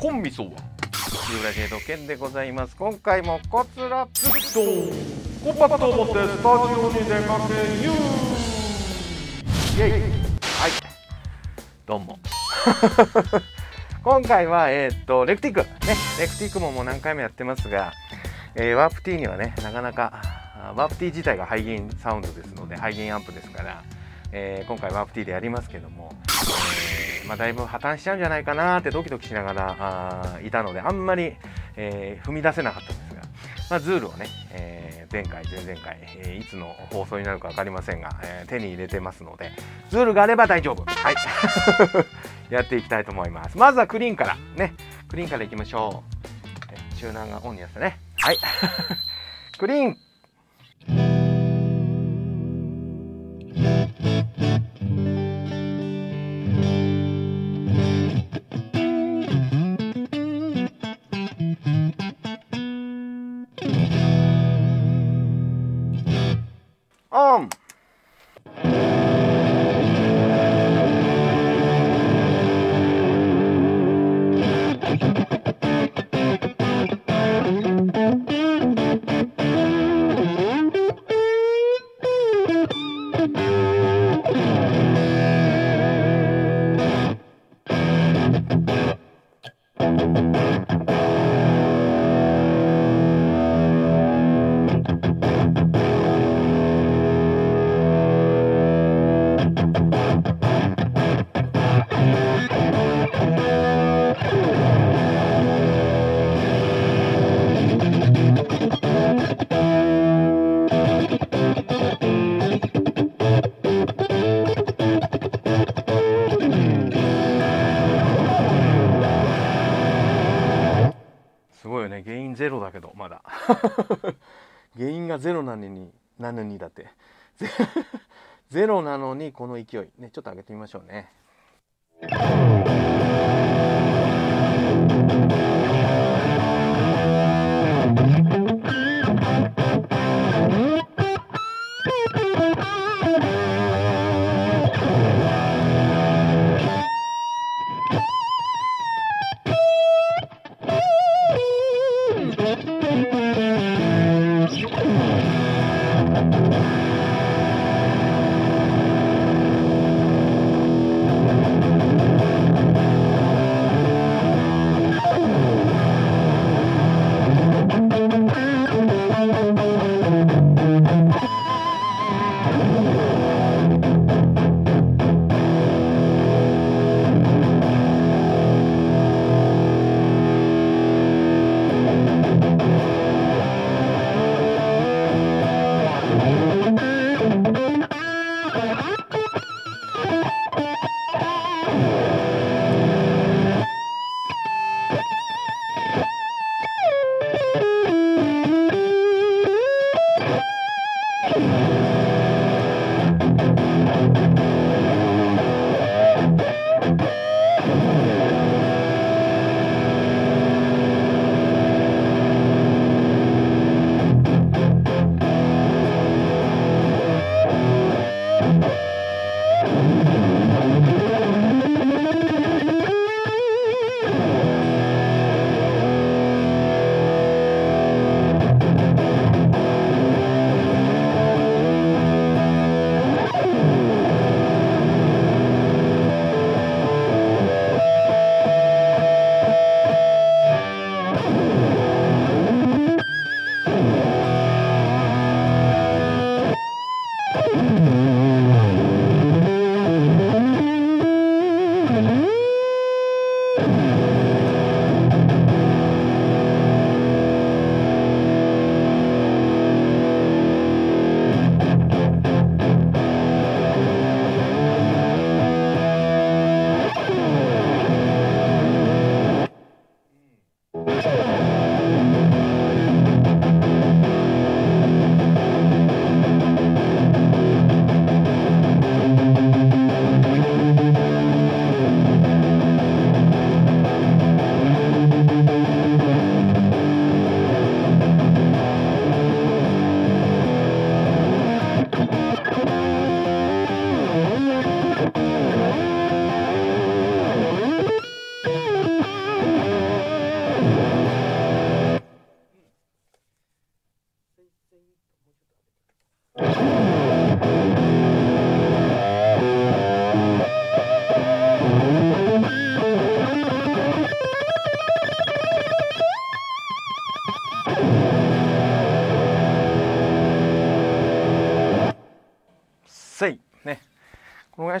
本味噌はユーラジェドケンでございます今回もこつらつとコンパクトを持ってスタジオに出かけユー。イエイ。はい。どうも。今回はえー、っとレクティックね。レクティックももう何回もやってますが、えー、ワープ T にはねなかなかワープ T 自体がハイゲインサウンドですのでハイゲインアンプですからえー、今回ワープ T でやりますけども、えー、まあ、だいぶ破綻しちゃうんじゃないかなってドキドキしながらあいたのであんまり、えー、踏み出せなかったんですが、まあ、ズールをね、え前回前々回、えいつの放送になるか分かりませんが、え手に入れてますのでズールがあれば大丈夫。はい。やっていきたいと思います。まずはクリーンからね。クリーンからいきましょう。チューナーがオンにやってね。はい。クリーン。だけどまだ。原因がゼロなのになのにだって。ゼロなのにこの勢い。ねちょっと上げてみましょうね。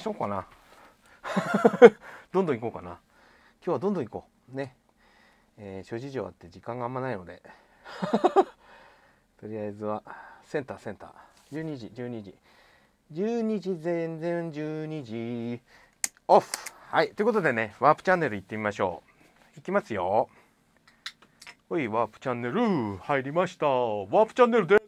このぐらいしようかな。どんどん行こうかな。今日はどんどん行こう。ね。えー、諸事情あって時間があんまないので。とりあえずはセンターセンター。12時12時。12時全然12時。オフ。はい。ということでねワープチャンネル行ってみましょう。いきますよ。ほいワープチャンネル。入りました。ワープチャンネルで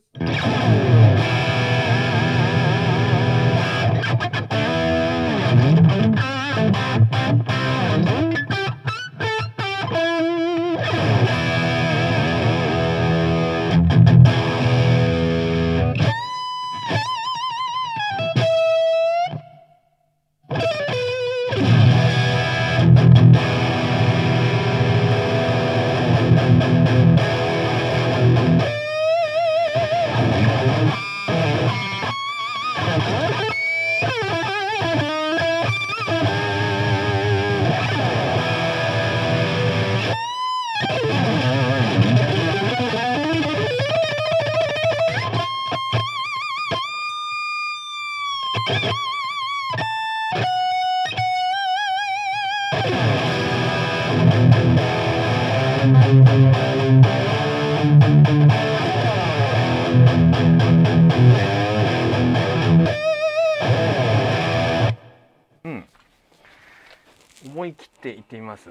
思い切っていってみます？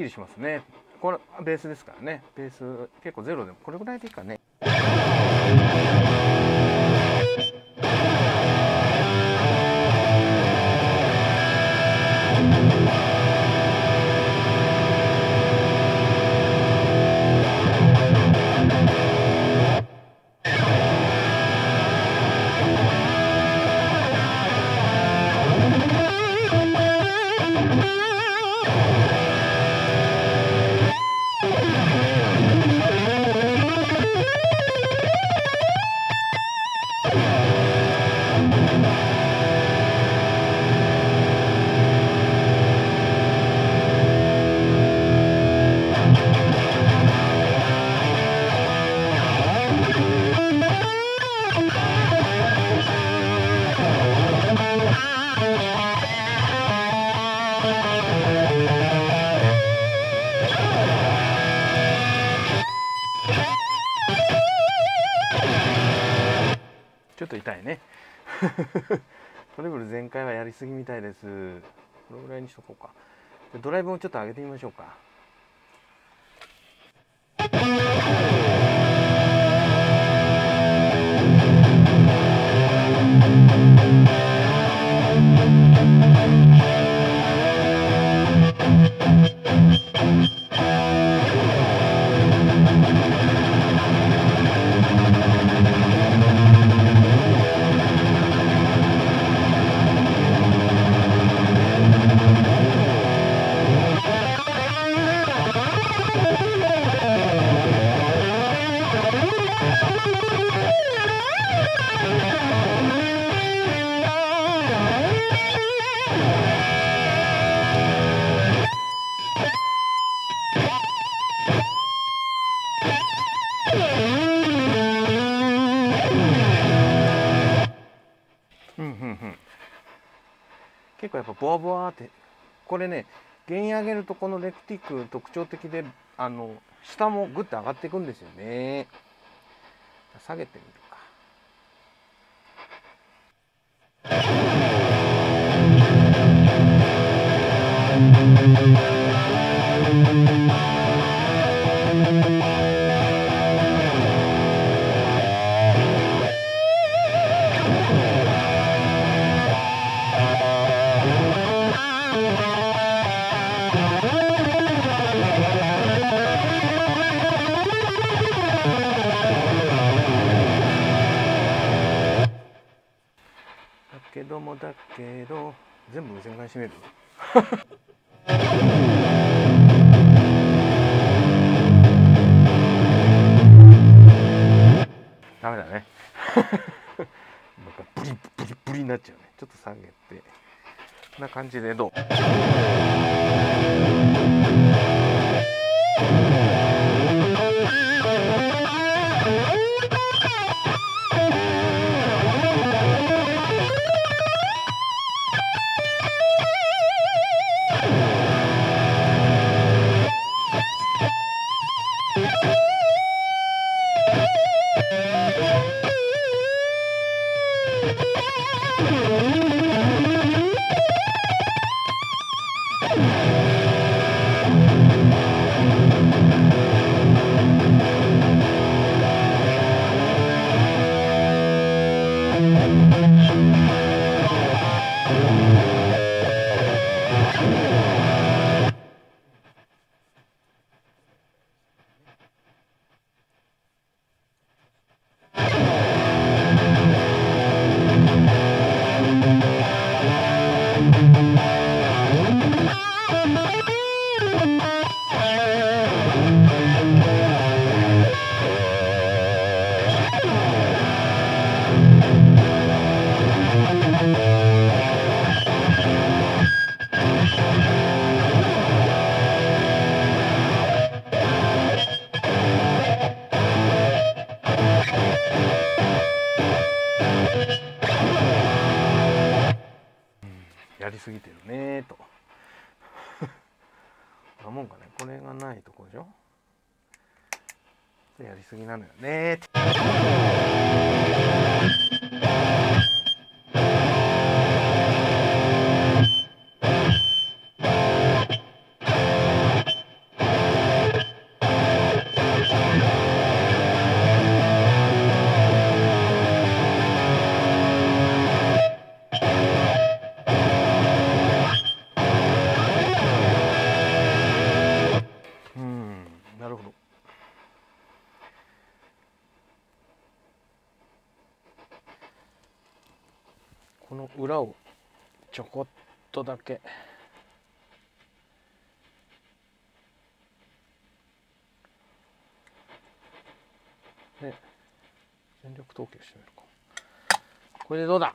きりしますね。これベースですからね。ベース結構ゼロでもこれぐらいでいいかね。です。これぐらいにしとこうか。ドライブもちょっと上げてみましょうか。ボワボワって。これね原因上げるとこのレクティック特徴的であの下もグッと上がっていくんですよね。下げてみるか。けど全部全開閉める。ダメだね。なんかブリブリブリになっちゃうね。ちょっと下げて。こんな感じでどう？なもんかね。これがないとこでしょ？やりすぎなのよねの裏をちょこっとだけ。で全力投球してみるか。これでどうだ？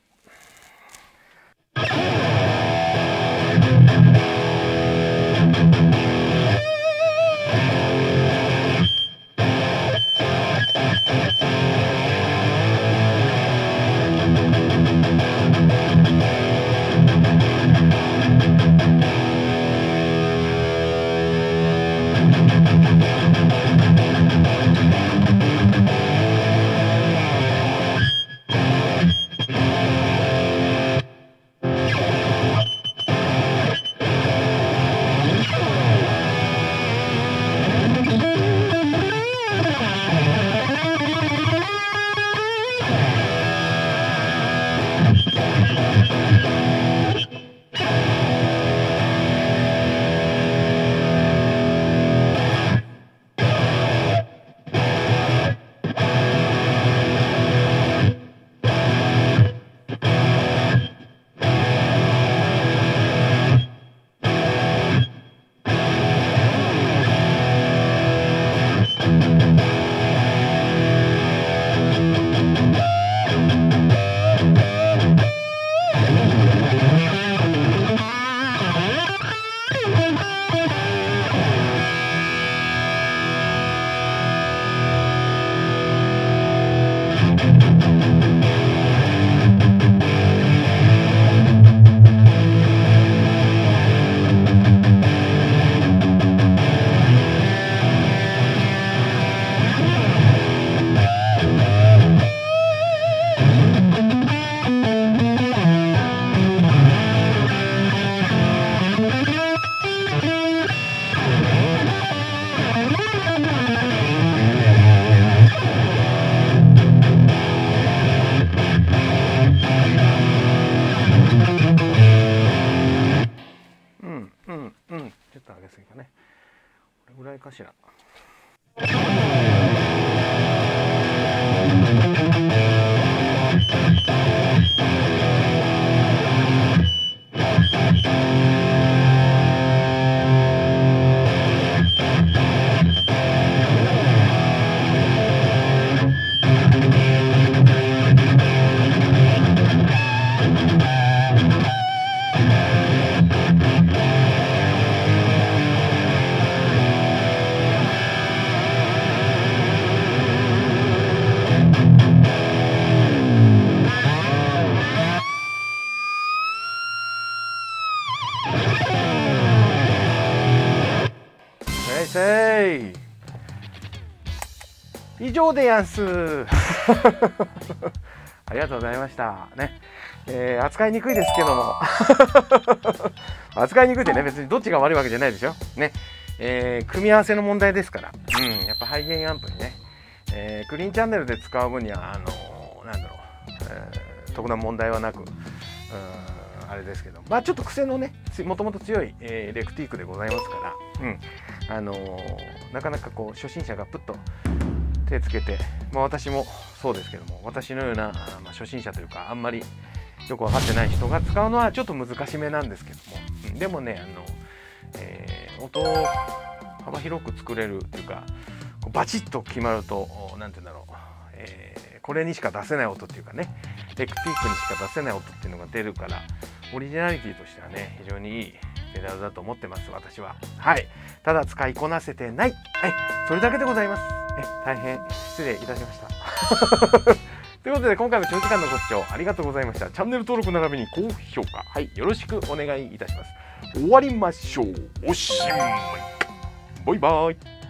先生以上でやんす。ありがとうございました。ね、えー、扱いにくいですけども。扱いにくいってね別にどっちが悪いわけじゃないでしょ。ね。えー、組み合わせの問題ですから、うん、やっぱハイゲインアンプにね、えー、クリーンチャンネルで使う分にはあのー、なんだろう、えー、特段問題はなく、うん、あれですけど。まあちょっと癖のねもともと強い、えー、レクティークでございますから、うん。あのー、なかなかこう初心者がプッと手つけて、まあ、私もそうですけども私のような、まあ、初心者というかあんまりよく分かってない人が使うのはちょっと難しめなんですけども、うん、でもねあの、えー、音を幅広く作れるというかこうバチッと決まると何て言うんだろう、えー、これにしか出せない音っていうかね。レクティックにしか出せない音っていうのが出るからオリジナリティとしてはね非常にいいペダルだと思ってます私は。はい。ただ使いこなせてない。はい。それだけでございます。え大変失礼いたしました。ということで今回も長時間のご視聴ありがとうございました。チャンネル登録並びに高評価はい。よろしくお願いいたします。終わりましょう。おしまい。バイバイ